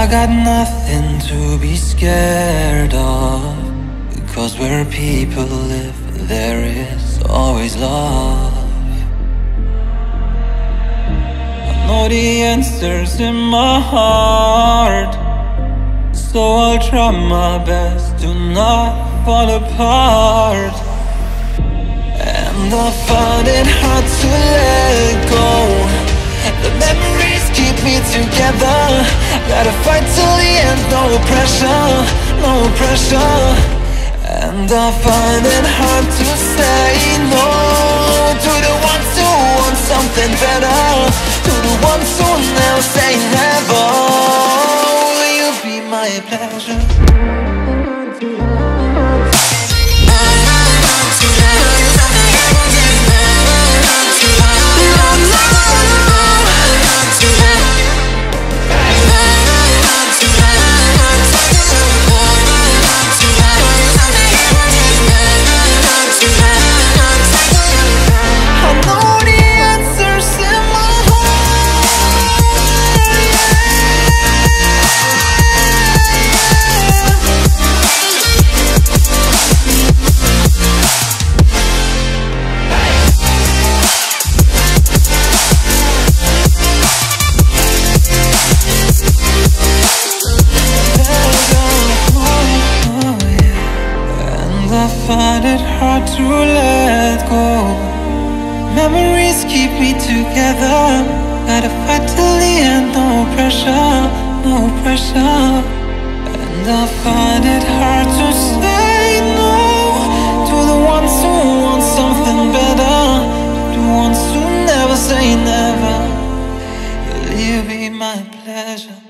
I got nothing to be scared of. Because where people live there is always love. I know the answers in my heart. So I'll try my best to not fall apart. And I find it hard to let go pressure, no pressure. And I find it hard to say no. To the ones who want something better. To the ones who never say never. Will you be my pleasure? I find it hard to let go. Memories keep me together. Gotta fight till the end, no pressure, no pressure. And I find it hard to say no To the ones who want something better To the ones who never say never. Will you be my pleasure?